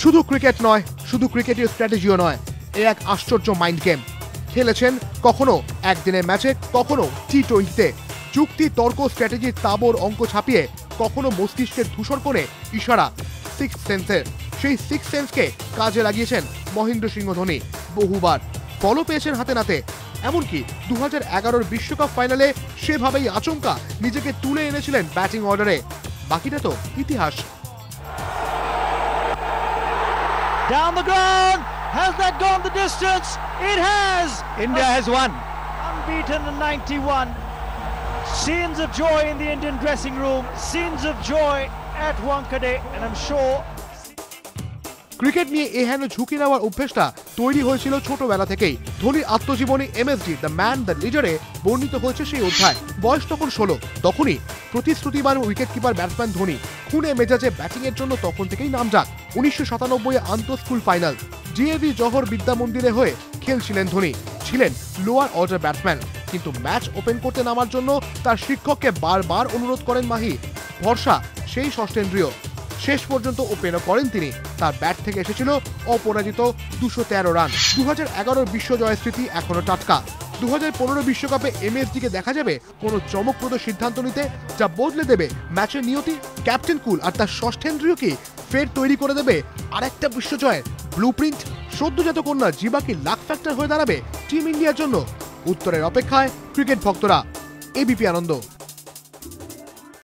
শুধু ক্রিকেট নয়, শুধু ক্রিকেটের স্ট্র্যাটেজিও নয়, এ এক আশ্চর্য মাইন্ড গেম খেলেছেন কখনো একদিনের ম্যাচে, কখনো টি টোয়েন্টিতে যুক্তি তর্ক স্ট্র্যাটেজির তাবর, অঙ্ক ছাপিয়ে কখনো মস্তিষ্কের ধূসর কোণে ইশারা। সিক্স সেন্সের সেই সিক্স সেন্সকে কাজে লাগিয়েছেন মহেন্দ্র সিংহ ধোনি বহুবার। ফলও পেয়েছেন হাতে নাতে। এমনকি দু হাজার এগারোর বিশ্বকাপ ফাইনালে সেভাবেই আচমকা নিজেকে তুলে এনেছিলেন ব্যাটিং অর্ডারে বাকিটা তো ইতিহাস। Down the ground. Has that gone the distance? It has. India has won. Unbeaten in 91. Scenes of joy in the Indian dressing room. Scenes of joy at Wankhede. And I'm sure cricket নিয়ে এহেন ঝুঁকি নেওয়ার অভ্যেসটা তৈরি হয়েছিল ছোটবেলা থেকেই। ধোনির আত্মজীবনী এমএসডি দ্য ম্যান দ্য লিডারে বর্ণিত হয়েছে সেই অধ্যায়। বয়স তখন ষোলো। তখনই প্রতিশ্রুতিবান উইকেট কিপার ব্যাটসম্যান ধোনি খুনে মেজাজে ব্যাটিং এর জন্য তখন থেকেই নাম যাক উনিশশো সাতানব্বই আন্তঃ স্কুল ফাইনাল জিএবি জহর বিদ্যা মন্দিরে হয়ে খেলছিলেন ধোনি। ছিলেন লোয়ার অর্ডার ব্যাটসম্যান কিন্তু ম্যাচ ওপেন করতে নামার জন্য তার শিক্ষককে বারবার অনুরোধ করেন মাহি। ভরসা সেই ষষ্ঠেন্দ্রীয়। শেষ পর্যন্ত ওপেনও করেন তিনি। তার ব্যাট থেকে এসেছিল অপরাজিত দুশো তেরো রান। দু হাজার এগারোর বিশ্ব জয়ের স্মৃতি এখনও টাটকা। দু হাজার পনেরো বিশ্বকাপে এমএসডিকে দেখা যাবে কোনো চমকপ্রদ সিদ্ধান্ত নিতে, যা বদলে দেবে ম্যাচের নিয়তি, ক্যাপ্টেন কুল আর তার ষষ্ঠেন্দ্রীয়কে ফের তৈরি করে দেবে আরেকটা বিশ্বজয়ের ব্লু প্রিন্ট সদ্যজাত কন্যা জিবা কি লাক ফ্যাক্টর হয়ে দাঁড়াবে টিম ইন্ডিয়ার জন্য? উত্তরের অপেক্ষায় ক্রিকেট ভক্তরা। এবিপি আনন্দ